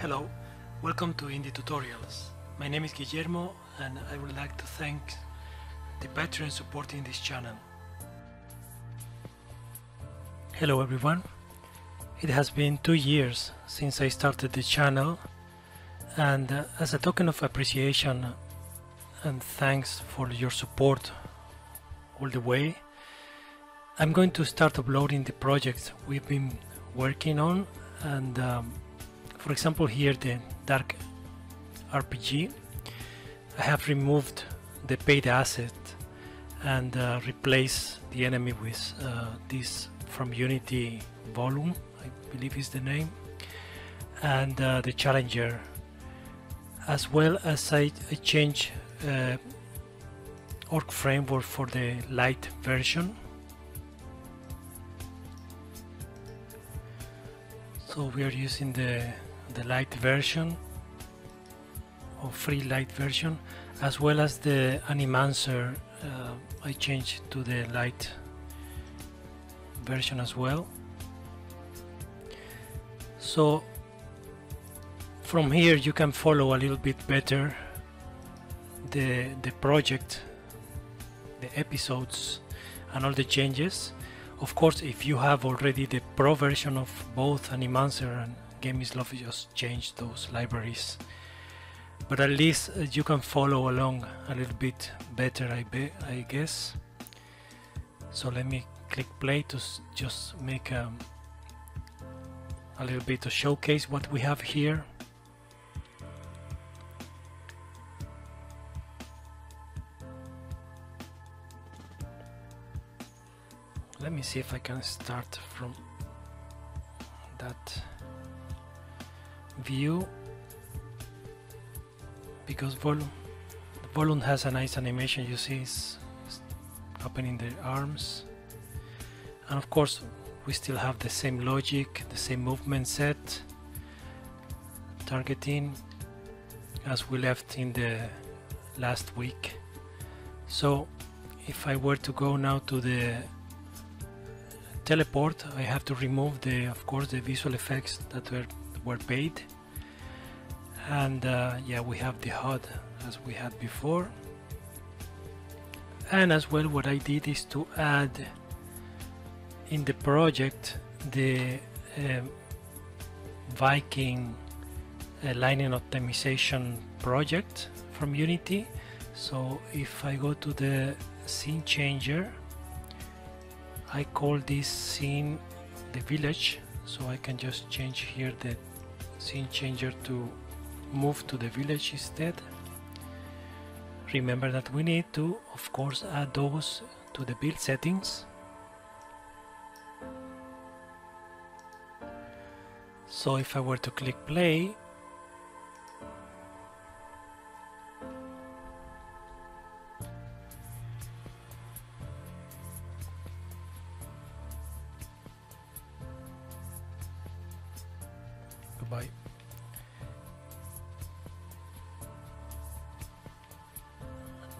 Hello, welcome to Indie Tutorials. My name is Guillermo and I would like to thank the patrons supporting this channel. Hello everyone. It has been two years since I started the channel and uh, as a token of appreciation and thanks for your support all the way, I'm going to start uploading the projects we've been working on and um, for example here the dark RPG I have removed the paid asset and uh, replaced the enemy with uh, this from Unity volume I believe is the name and uh, the challenger. As well as I, I change uh, ORK Framework for the light version. So we are using the the light version or free light version as well as the Animancer uh, I changed to the light version as well. So from here you can follow a little bit better the the project the episodes and all the changes. Of course if you have already the pro version of both Animancer and Game is Love just change those libraries. But at least uh, you can follow along a little bit better I, be, I guess. So let me click play to just make um, a little bit to showcase what we have here. Let me see if I can start from that view because volume volume has a nice animation you see it's, it's opening the arms. And of course we still have the same logic the same movement set targeting as we left in the last week. So if I were to go now to the teleport I have to remove the of course the visual effects that were were paid and uh, yeah we have the HUD as we had before. And as well what I did is to add in the project the uh, Viking uh, lining optimization project from Unity. So if I go to the scene changer I call this scene the village. So I can just change here the scene changer to move to the village instead. Remember that we need to of course add those to the build settings. So if I were to click play goodbye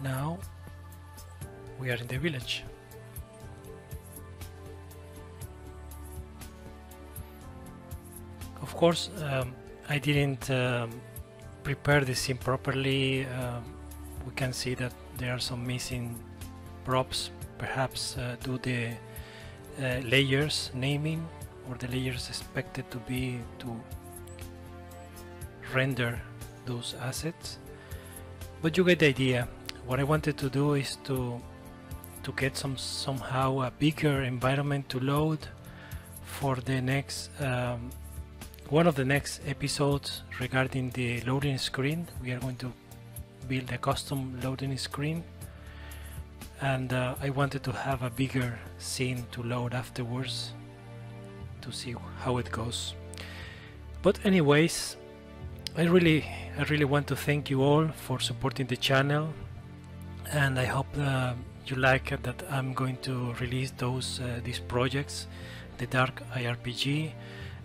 now we are in the village. Of course um, I didn't um, prepare the scene properly. Um, we can see that there are some missing props perhaps uh, do the uh, layers naming or the layers expected to be to render those assets. But you get the idea what I wanted to do is to to get some somehow a bigger environment to load for the next um, one of the next episodes regarding the loading screen. We are going to build a custom loading screen. And uh, I wanted to have a bigger scene to load afterwards to see how it goes. But anyways I really I really want to thank you all for supporting the channel and I hope uh, you like it that I'm going to release those uh, these projects the dark IRPG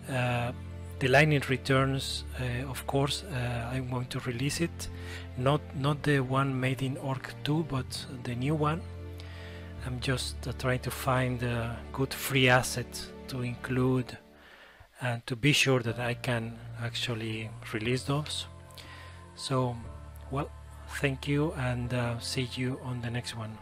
uh, the lightning returns uh, of course I'm going to release it. Not not the one made in ORK 2 but the new one. I'm just trying to find a good free asset to include and to be sure that I can actually release those. So, well, thank you and uh, see you on the next one.